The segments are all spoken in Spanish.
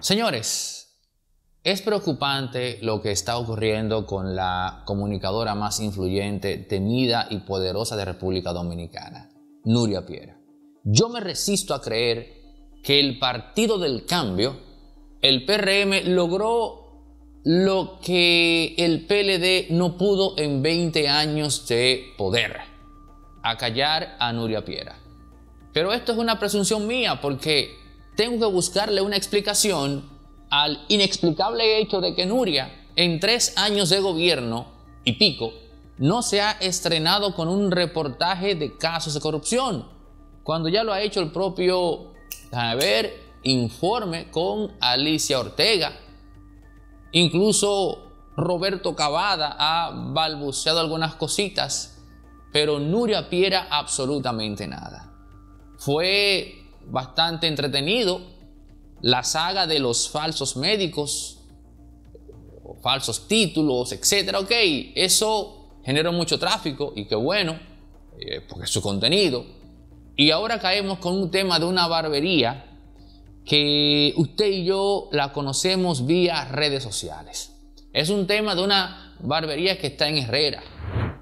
Señores, es preocupante lo que está ocurriendo con la comunicadora más influyente, temida y poderosa de República Dominicana, Nuria Piera. Yo me resisto a creer que el Partido del Cambio, el PRM, logró lo que el PLD no pudo en 20 años de poder, acallar a Nuria Piera. Pero esto es una presunción mía porque tengo que buscarle una explicación al inexplicable hecho de que Nuria, en tres años de gobierno y pico, no se ha estrenado con un reportaje de casos de corrupción, cuando ya lo ha hecho el propio, a ver, informe con Alicia Ortega. Incluso Roberto Cavada ha balbuceado algunas cositas, pero Nuria Piera absolutamente nada. Fue bastante entretenido la saga de los falsos médicos, falsos títulos, etcétera. Ok, eso generó mucho tráfico y qué bueno, eh, porque es su contenido. Y ahora caemos con un tema de una barbería que usted y yo la conocemos vía redes sociales. Es un tema de una barbería que está en Herrera,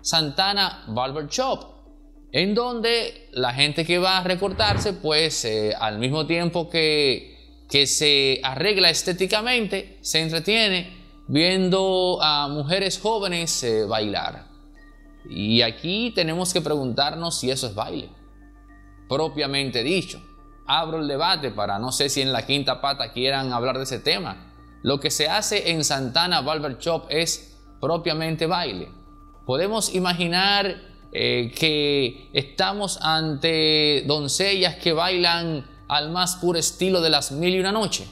Santana Barber Shop, en donde la gente que va a recortarse, pues eh, al mismo tiempo que que se arregla estéticamente, se entretiene viendo a mujeres jóvenes eh, bailar. Y aquí tenemos que preguntarnos si eso es baile, propiamente dicho. Abro el debate para no sé si en la quinta pata quieran hablar de ese tema. Lo que se hace en Santana Barber Shop es propiamente baile. Podemos imaginar eh, que estamos ante doncellas que bailan al más puro estilo de las mil y una noche?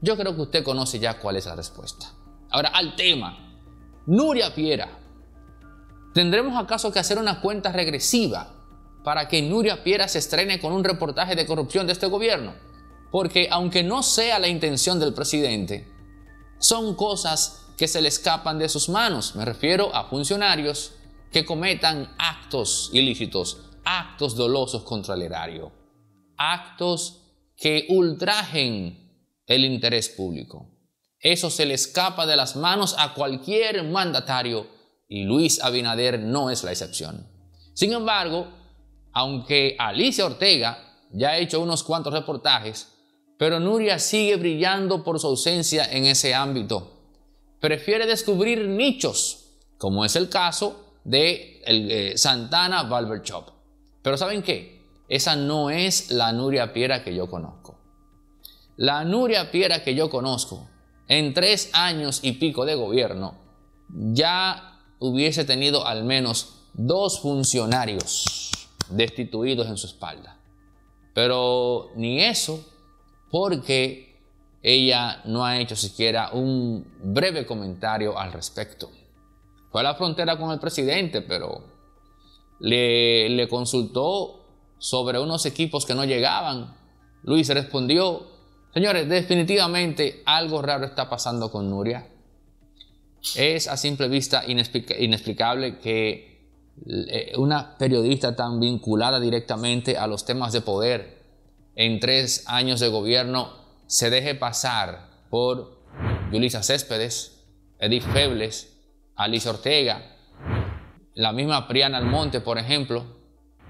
Yo creo que usted conoce ya cuál es la respuesta. Ahora, al tema. Nuria Piera. ¿Tendremos acaso que hacer una cuenta regresiva para que Nuria Piera se estrene con un reportaje de corrupción de este gobierno? Porque aunque no sea la intención del presidente, son cosas que se le escapan de sus manos. Me refiero a funcionarios que cometan actos ilícitos, actos dolosos contra el erario actos que ultrajen el interés público. Eso se le escapa de las manos a cualquier mandatario y Luis Abinader no es la excepción. Sin embargo, aunque Alicia Ortega ya ha hecho unos cuantos reportajes, pero Nuria sigue brillando por su ausencia en ese ámbito. Prefiere descubrir nichos, como es el caso de eh, Santana Barber Shop. Pero ¿saben qué? Esa no es la Nuria Piera que yo conozco. La Nuria Piera que yo conozco, en tres años y pico de gobierno, ya hubiese tenido al menos dos funcionarios destituidos en su espalda. Pero ni eso, porque ella no ha hecho siquiera un breve comentario al respecto. Fue a la frontera con el presidente, pero le, consultó sobre unos equipos que no llegaban. Luis respondió, señores, definitivamente algo raro está pasando con Nuria. Es a simple vista inexplicable que eh, una periodista tan vinculada directamente a los temas de poder en tres años de gobierno se deje pasar por Yulisa Céspedes, Edith Febles, Alicia Ortega, la misma Priana Almonte, por ejemplo.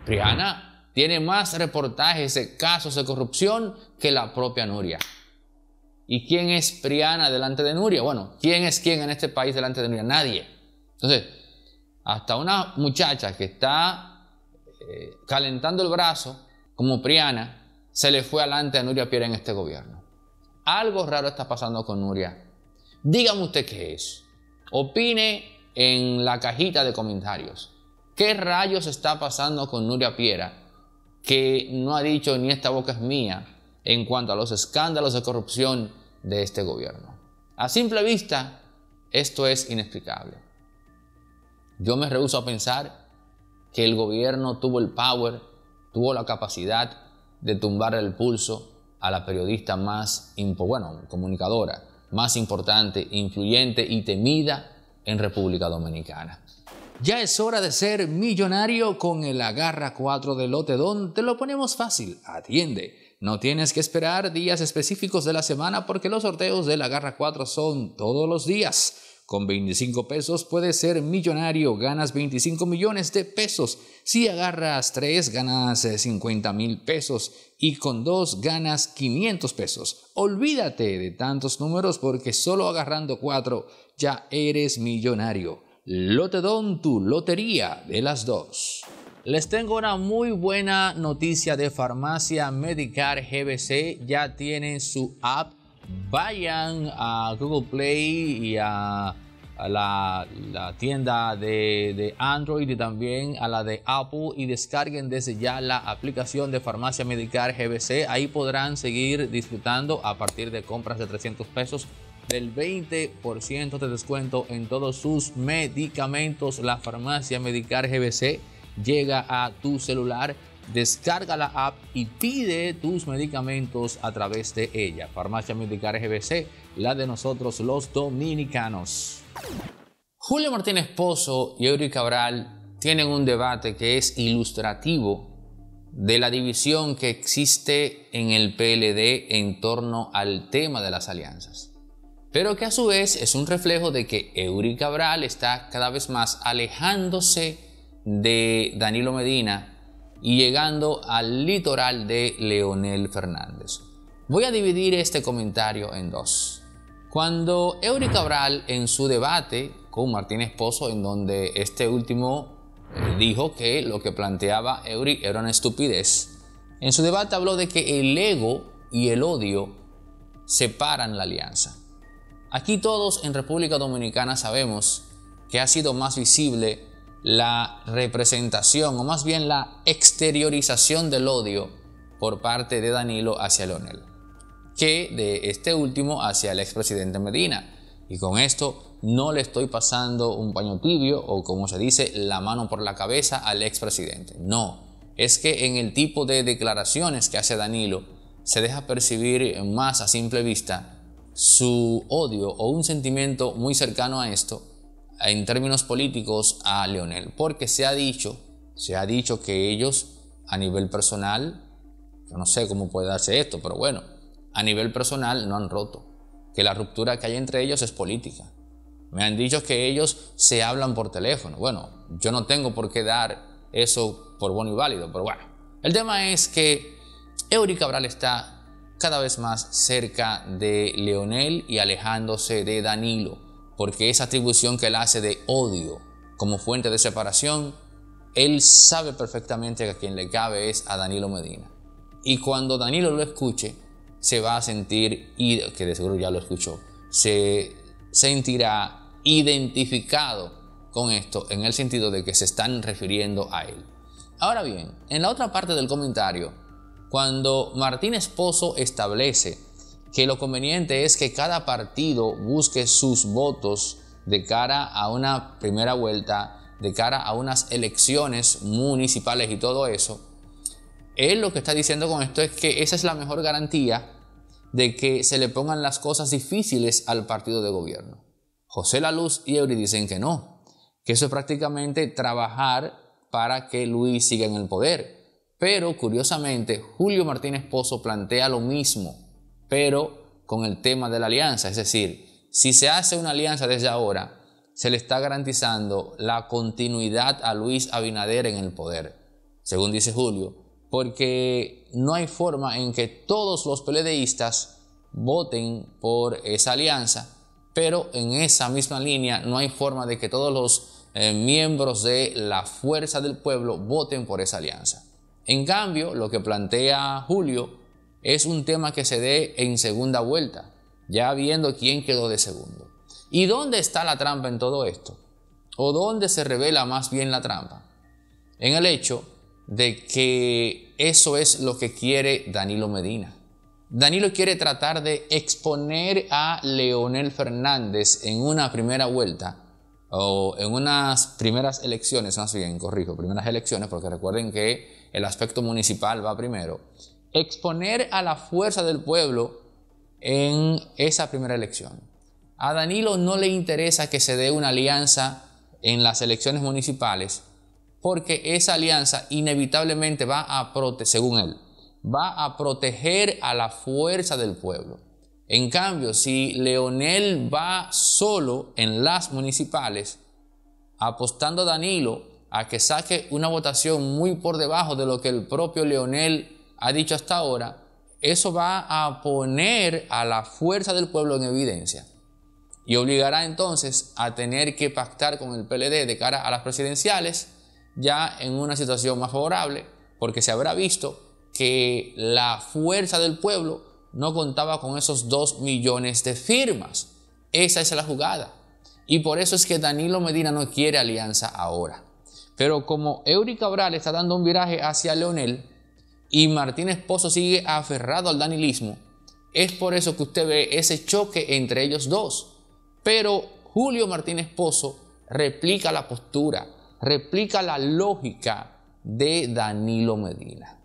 Priana tiene más reportajes de casos de corrupción que la propia Nuria. ¿Y quién es Priana delante de Nuria? Bueno, ¿quién es quién en este país delante de Nuria? Nadie. Entonces, hasta una muchacha que está eh, calentando el brazo, como Priana, se le fue adelante a Nuria Piera en este gobierno. Algo raro está pasando con Nuria. Dígame usted qué es. Opine en la cajita de comentarios. ¿Qué rayos está pasando con Nuria Piera que no ha dicho ni esta boca es mía en cuanto a los escándalos de corrupción de este gobierno. A simple vista, esto es inexplicable. Yo me rehuso a pensar que el gobierno tuvo el power, tuvo la capacidad de tumbar el pulso a la periodista más, bueno, comunicadora, más importante, influyente y temida en República Dominicana. Ya es hora de ser millonario con el Agarra 4 de Lotedón. Te lo ponemos fácil. Atiende No tienes que esperar días específicos de la semana porque los sorteos de la Garra 4 son todos los días. Con 25 pesos puedes ser millonario, ganas 25 millones de pesos. Si agarras 3, ganas 50 eh, mil pesos y con 2 ganas 500 pesos. Olvídate de tantos números porque solo agarrando 4 ya eres millonario. Lotedon, tu lotería de las dos. Les tengo una muy buena noticia de Farmacia Medicar GBC. Ya tienen su app vayan a Google Play y a, la, tienda de, Android y también a la de Apple y descarguen desde ya la aplicación de Farmacia Medical GBC. Ahí podrán seguir disfrutando a partir de compras de 300 pesos del 20% de descuento en todos sus medicamentos. La Farmacia Medical GBC llega a tu celular Descarga la app y pide tus medicamentos a través de ella. Farmacia Medical GBC, la de nosotros los dominicanos. Julio Martínez Pozo y Eury Cabral tienen un debate que es ilustrativo de la división que existe en el PLD en torno al tema de las alianzas. Pero que a su vez es un reflejo de que Eury Cabral está cada vez más alejándose de Danilo Medina y llegando al litoral de Leonel Fernández. Voy a dividir este comentario en dos. Cuando Eury Cabral en su debate con Martínez Pozo, en donde este último eh, dijo que lo que planteaba Eury era una estupidez, en su debate habló de que el ego y el odio separan la alianza. Aquí todos en República Dominicana sabemos que ha sido más visible la representación o más bien la exteriorización del odio por parte de Danilo hacia Leonel que de este último hacia el expresidente Medina. Y con esto no le estoy pasando un paño tibio o como se dice la mano por la cabeza al expresidente. No, es que en el tipo de declaraciones que hace Danilo se deja percibir más a simple vista su odio o un sentimiento muy cercano a esto en términos políticos a Leonel, porque se ha dicho, se ha dicho que ellos a nivel personal, yo no sé cómo puede darse esto, pero bueno, a nivel personal no han roto, que la ruptura que hay entre ellos es política. Me han dicho que ellos se hablan por teléfono. Bueno, yo no tengo por qué dar eso por bueno y válido, pero bueno. El tema es que Eury Cabral está cada vez más cerca de Leonel y alejándose de Danilo porque esa atribución que él hace de odio como fuente de separación, él sabe perfectamente que a quien le cabe es a Danilo Medina. Y cuando Danilo lo escuche, se va a sentir, que de seguro ya lo escuchó, se sentirá identificado con esto en el sentido de que se están refiriendo a él. Ahora bien, en la otra parte del comentario, cuando Martín Esposo establece que lo conveniente es que cada partido busque sus votos de cara a una primera vuelta, de cara a unas elecciones municipales y todo eso. Él lo que está diciendo con esto es que esa es la mejor garantía de que se le pongan las cosas difíciles al partido de gobierno. José Laluz y Eury dicen que no, que eso es prácticamente trabajar para que Luis siga en el poder. Pero curiosamente, Julio Martínez Pozo plantea lo mismo pero con el tema de la alianza. Es decir, si se hace una alianza desde ahora, se le está garantizando la continuidad a Luis Abinader en el poder, según dice Julio, porque no hay forma en que todos los peledeístas voten por esa alianza, pero en esa misma línea no hay forma de que todos los eh, miembros de la fuerza del pueblo voten por esa alianza. En cambio, lo que plantea Julio es un tema que se dé en segunda vuelta, ya viendo quién quedó de segundo. ¿Y dónde está la trampa en todo esto? ¿O dónde se revela más bien la trampa? En el hecho de que eso es lo que quiere Danilo Medina. Danilo quiere tratar de exponer a Leonel Fernández en una primera vuelta o en unas primeras elecciones, más bien, corrijo, primeras elecciones, porque recuerden que el aspecto municipal va primero exponer a la fuerza del pueblo en esa primera elección. A Danilo no le interesa que se dé una alianza en las elecciones municipales porque esa alianza inevitablemente va a proteger, según él, va a proteger a la fuerza del pueblo. En cambio, si Leonel va solo en las municipales, apostando a Danilo a que saque una votación muy por debajo de lo que el propio Leonel ha dicho hasta ahora, eso va a poner a la fuerza del pueblo en evidencia y obligará entonces a tener que pactar con el PLD de cara a las presidenciales ya en una situación más favorable, porque se habrá visto que la fuerza del pueblo no contaba con esos dos millones de firmas. Esa es la jugada. Y por eso es que Danilo Medina no quiere alianza ahora. Pero como Eury Cabral está dando un viraje hacia Leonel y Martínez Pozo sigue aferrado al danilismo, es por eso que usted ve ese choque entre ellos dos. Pero Julio Martínez Pozo replica la postura, replica la lógica de Danilo Medina.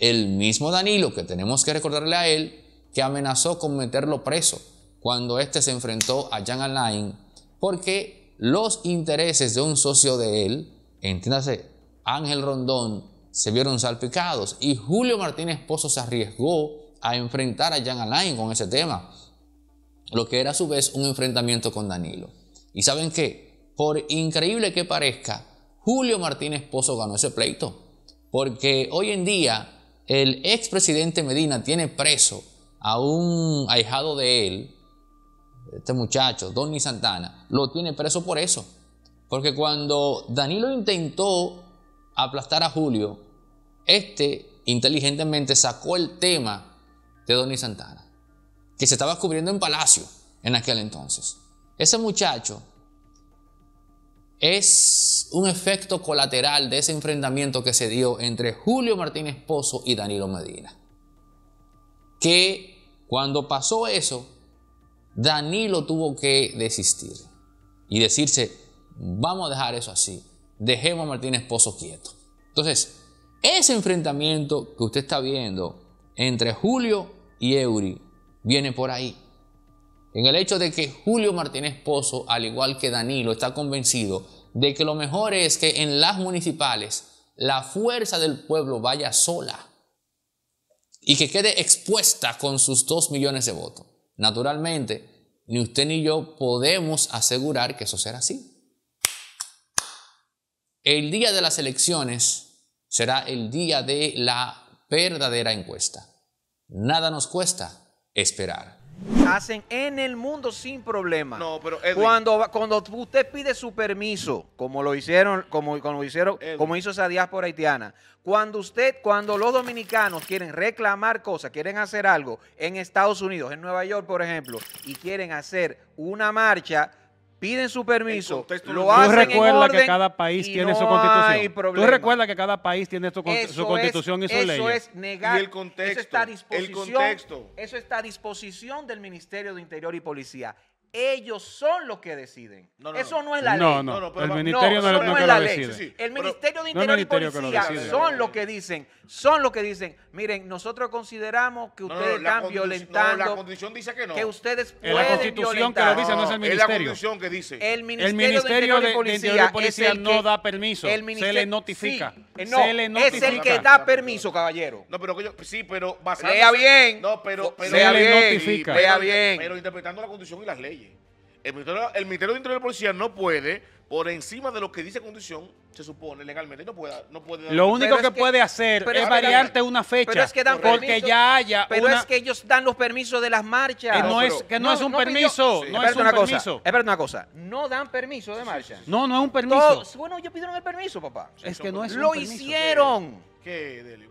El mismo Danilo, que tenemos que recordarle a él, que amenazó con meterlo preso cuando éste se enfrentó a Jan Alain, porque los intereses de un socio de él, entiéndase, Ángel Rondón, se vieron salpicados y Julio Martínez Pozo se arriesgó a enfrentar a Jan Alain con ese tema, lo que era a su vez un enfrentamiento con Danilo. ¿Y saben qué? Por increíble que parezca, Julio Martínez Pozo ganó ese pleito, porque hoy en día el expresidente Medina tiene preso a un ahijado de él, este muchacho, Donny Santana, lo tiene preso por eso. Porque cuando Danilo intentó aplastar a Julio, este inteligentemente sacó el tema de Donny Santana, que se estaba cubriendo en Palacio en aquel entonces. Ese muchacho es un efecto colateral de ese enfrentamiento que se dio entre Julio Martínez Pozo y Danilo Medina. Que cuando pasó eso, Danilo tuvo que desistir y decirse, vamos a dejar eso así, dejemos a Martínez Pozo quieto. Entonces, ese enfrentamiento que usted está viendo entre Julio y Eury viene por ahí en el hecho de que Julio Martínez Pozo, al igual que Danilo, está convencido de que lo mejor es que en las municipales la fuerza del pueblo vaya sola y que quede expuesta con sus dos millones de votos. Naturalmente, ni usted ni yo podemos asegurar que eso será así. El día de las elecciones será el día de la verdadera encuesta. Nada nos cuesta esperar hacen en el mundo sin problema. No, pero cuando, cuando usted pide su permiso, como lo hicieron, como, como hicieron, como hizo esa diáspora haitiana, cuando usted, cuando los dominicanos quieren reclamar cosas, quieren hacer algo en Estados Unidos, en Nueva York, por ejemplo, y quieren hacer una marcha piden su permiso, lo hacen en orden que cada país tiene su constitución. Tú recuerdas que cada país tiene su, constitución y su ley. Eso es negar. el contexto. Eso está, a disposición, eso está a disposición del Ministerio de Interior y Policía. Ellos son los que deciden. eso no es la ley. No, no, el ministerio no, no, es la ley. el Ministerio de Interior y Policía son los que dicen, son los que dicen, miren, nosotros consideramos que ustedes están violentando. la constitución dice que no. Que ustedes pueden La constitución que lo dice no es el ministerio. Es la constitución que dice. El Ministerio, de, Interior y Policía, no da permiso. se le notifica. se le notifica. Es el que da permiso, caballero. No, pero sí, pero Lea bien. No, pero, pero se le notifica. Lea bien. Pero interpretando la constitución y las leyes. El Ministerio, de Interior y Policía no puede, por encima de lo que dice condición, se supone legalmente, no puede, no puede Lo único que, puede hacer es, variarte una fecha. Pero es que dan porque ya haya Pero es que ellos dan los permisos de las marchas. Que no, es, que no, es un permiso. No es un una permiso. Cosa, una cosa. No dan permiso de marcha. No, no es un permiso. bueno, ellos pidieron el permiso, papá. es que no es un Lo hicieron. ¿Qué, Delio?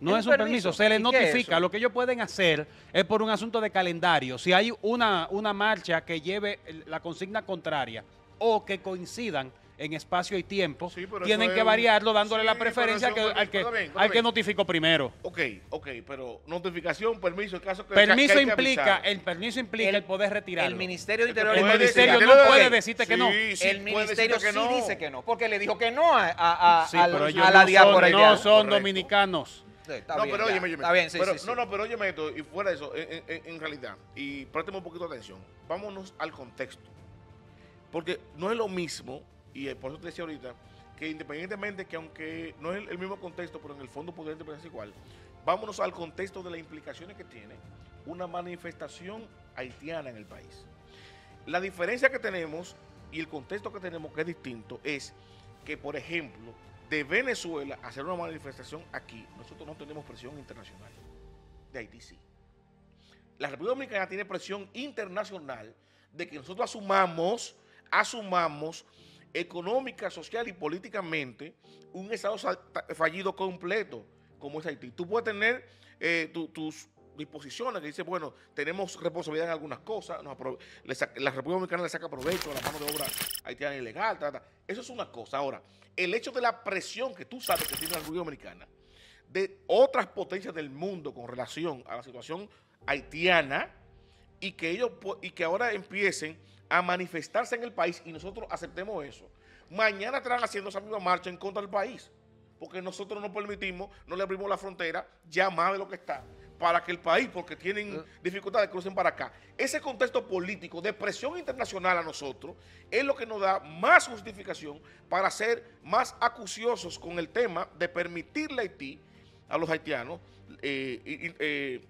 No es un permiso, se les notifica. Lo que ellos pueden hacer es por un asunto de calendario. Si hay una, una marcha que lleve la consigna contraria o que coincidan en espacio y tiempo, tienen que variarlo dándole la preferencia al, que, al que notificó primero. Ok, ok, pero notificación, permiso, el caso que permiso implica, el permiso implica el, poder retirar. El Ministerio de Interior El Ministerio no puede decirte que no. el Ministerio sí dice que no, porque le dijo que no a, a, a, la diáspora. No son dominicanos no, pero óyeme, Está bien, sí, sí, No, no, pero óyeme esto, y fuera de eso, en, realidad, y présteme un poquito de atención, vámonos al contexto. Porque no es lo mismo, y por eso te decía ahorita, que independientemente que aunque no es el, mismo contexto, pero en el fondo podría interpretarse igual, vámonos al contexto de las implicaciones que tiene una manifestación haitiana en el país. La diferencia que tenemos y el contexto que tenemos que es distinto es que, por ejemplo, de Venezuela hacer una manifestación aquí, nosotros no tenemos presión internacional. De Haití sí. La República Dominicana tiene presión internacional de que nosotros asumamos, asumamos económica, social y políticamente un Estado fallido completo como es Haití. Tú puedes tener eh, tus disposiciones que dice, bueno, tenemos responsabilidad en algunas cosas, la República Dominicana le saca provecho a la mano de obra haitiana ilegal, eso es una cosa. Ahora, el hecho de la presión que tú sabes que tiene la República Dominicana de otras potencias del mundo con relación a la situación haitiana y que ellos y que ahora empiecen a manifestarse en el país y nosotros aceptemos eso. Mañana estarán haciendo esa misma marcha en contra del país, porque nosotros no permitimos, no le abrimos la frontera ya más de lo que está para que el país, porque tienen dificultades, crucen para acá. Ese contexto político de presión internacional a nosotros es lo que nos da más justificación para ser más acuciosos con el tema de permitirle a Haití, a los haitianos, eh, eh,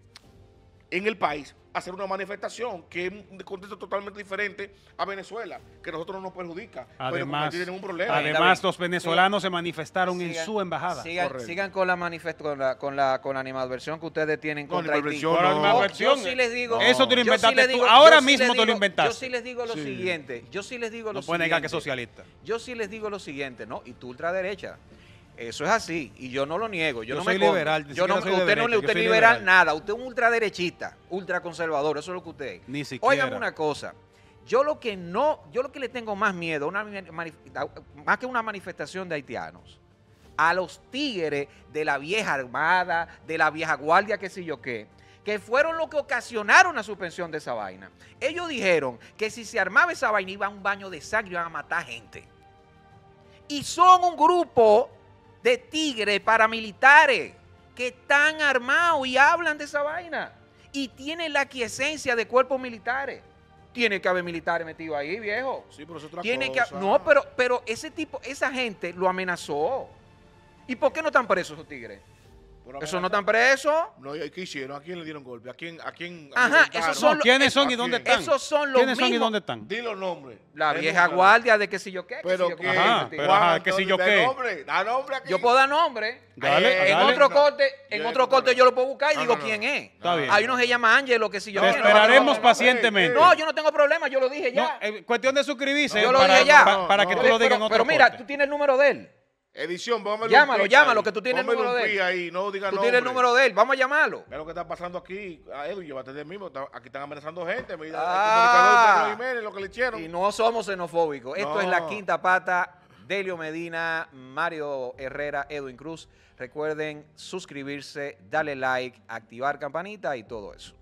en el país hacer una manifestación que es un contexto totalmente diferente a Venezuela, que a nosotros no nos perjudica, además, pero ningún problema. Además, los venezolanos se manifestaron en su embajada. Sigan, con la con la, con la con la animadversión que ustedes tienen contra Haití. Yo, sí les digo, eso tú lo inventaste tú, ahora mismo tú lo inventaste. Yo sí les digo lo siguiente, yo sí les digo lo siguiente. No puede negar que es socialista. Yo sí les digo lo siguiente, ¿no? Y tú ultraderecha. Eso es así, y yo no lo niego. Yo, no soy me liberal. Yo no, usted no usted liberal, nada. Usted es un ultraderechista, ultraconservador, eso es lo que usted es. Ni siquiera. Oigan una cosa. Yo lo que no, yo lo que le tengo más miedo, una, más que una manifestación de haitianos, a los tigres de la vieja armada, de la vieja guardia, qué sé yo qué, que fueron los que ocasionaron la suspensión de esa vaina. Ellos dijeron que si se armaba esa vaina iba a un baño de sangre y iban a matar gente. Y son un grupo de tigres paramilitares que están armados y hablan de esa vaina. Y tienen la quiesencia de cuerpos militares. Tiene que haber militares metidos ahí, viejo. Sí, pero es otra Tiene Que, no, pero, pero ese tipo, esa gente lo amenazó. ¿Y por qué no están presos esos tigres? ¿Esos no están presos? No, ¿qué hicieron? ¿A quién le dieron golpe? ¿A quién? A quién Ajá, esos son ¿Quiénes son y dónde están? Esos son los ¿Quiénes son y dónde están? Di los nombres. La vieja guardia de que si yo qué. Pero que qué. Ajá, pero ajá, que si yo qué. Nombre, da nombre aquí. Yo puedo dar nombre. Dale, en otro corte, en otro corte yo lo puedo buscar y digo quién es. Está bien. Hay uno que se llama Ángelo, que si yo Te esperaremos pacientemente. No, yo no tengo problema, yo lo dije ya. No, cuestión de suscribirse. Yo lo dije ya. Para que tú lo digas en otro Pero mira, tú tienes el número de él. Edición, vamos a Llámalo, llámalo, que tú tienes el número de él. Tú tienes el número de él, vamos a llamarlo. Mira lo que está pasando aquí, a Edu, llévate del mismo. Aquí están amenazando gente, ah. Y no somos xenofóbicos. Esto es la quinta pata. Delio Medina, Mario Herrera, Edwin Cruz. Recuerden suscribirse, darle like, activar campanita y todo eso.